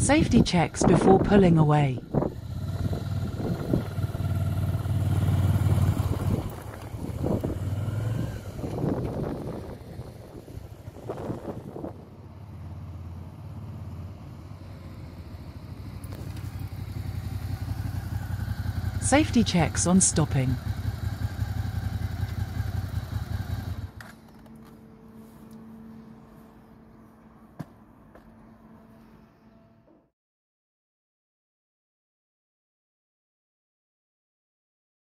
Safety checks before pulling away. Safety checks on stopping.